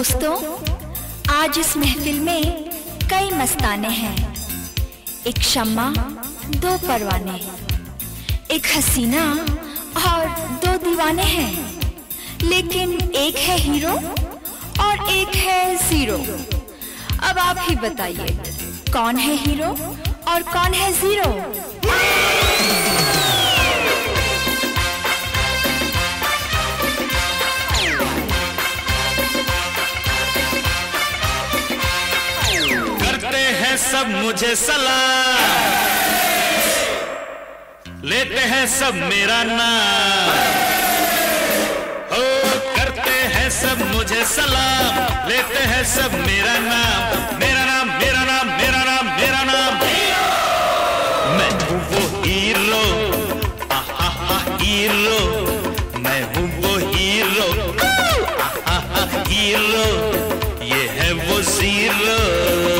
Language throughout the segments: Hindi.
दोस्तों, आज इस महफिल में कई मस्ताने हैं। एक शम्मा, दो परवाने। एक हसीना और दो दीवाने हैं। लेकिन एक है हीरो और एक है ज़ीरो। अब आप ही बताइए, कौन है हीरो और कौन है ज़ीरो? मुझे सलाम लेते हैं सब मेरा नाम। ओ करते हैं सब मुझे सलाम। लेते हैं सब मेरा नाम। मेरा नाम मेरा नाम मेरा नाम मेरा नाम। मैं हूँ वो हीरो। हा, हीरो। मैं हूँ वो हीरो। हा, हीरो। ये है वो ज़ीरो।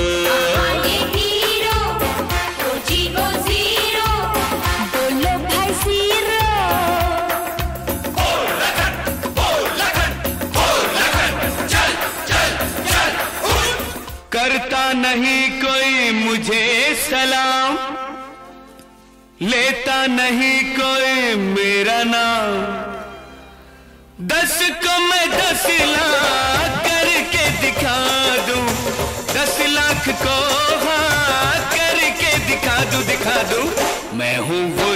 नहीं कोई मुझे सलाम। लेता नहीं कोई मेरा नाम। दस को मैं दस लाख करके दिखा दू। दस लाख को हाँ करके दिखा दू दिखा दू। मैं हूँ वो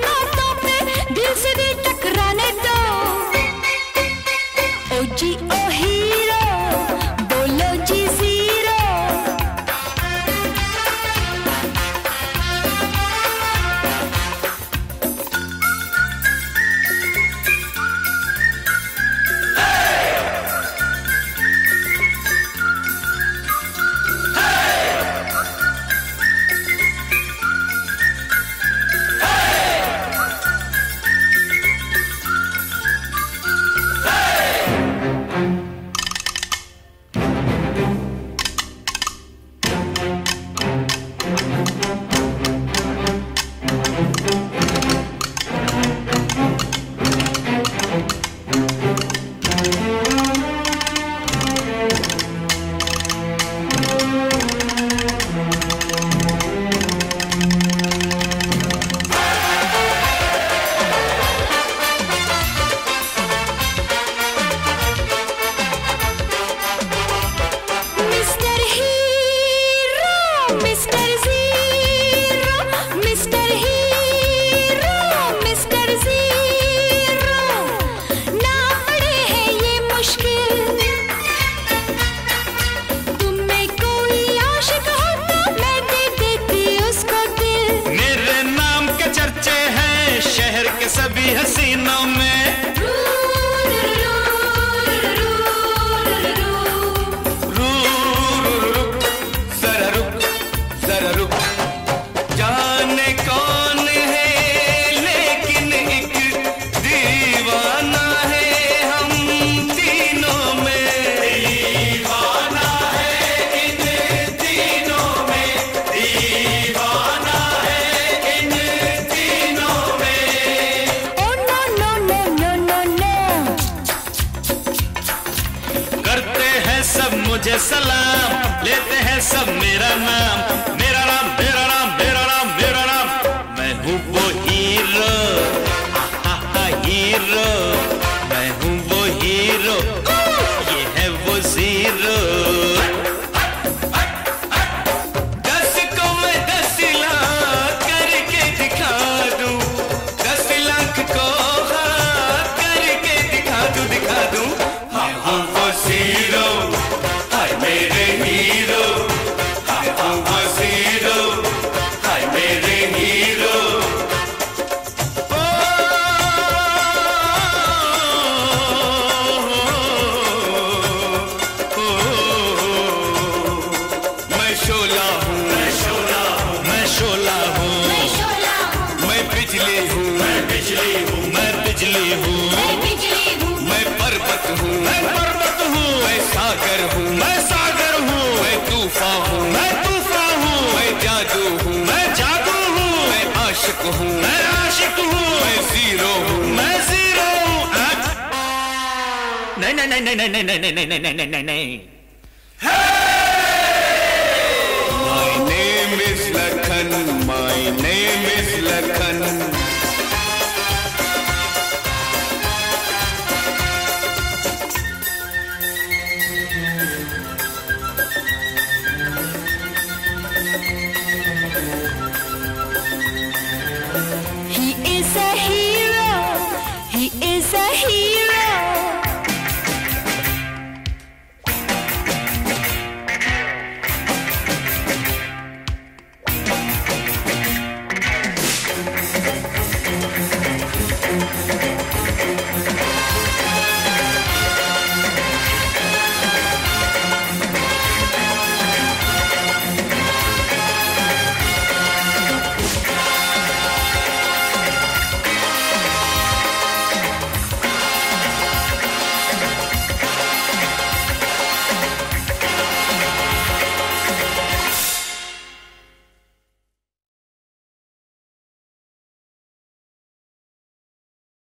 ना के सभी हसीनों में तुझे सलाम लेते हैं सब मेरा नाम। बिजली हूँ मैं पर्वत हूँ मैं पर्वत हूँ मैं सागर हूँ मैं सागर हूँ मैं तूफ़ान हूँ मैं तूफ़ान हूँ मैं जादू हूँ मैं जादू हूँ मैं आशिक हूँ मैं आशिक हूँ मैं ज़ीरो हूँ मैं ज़ीरो हूँ नहीं नहीं नहीं नहीं नहीं नहीं नहीं नहीं नहीं नहीं नहीं नहीं My name is Lakhan, my name is.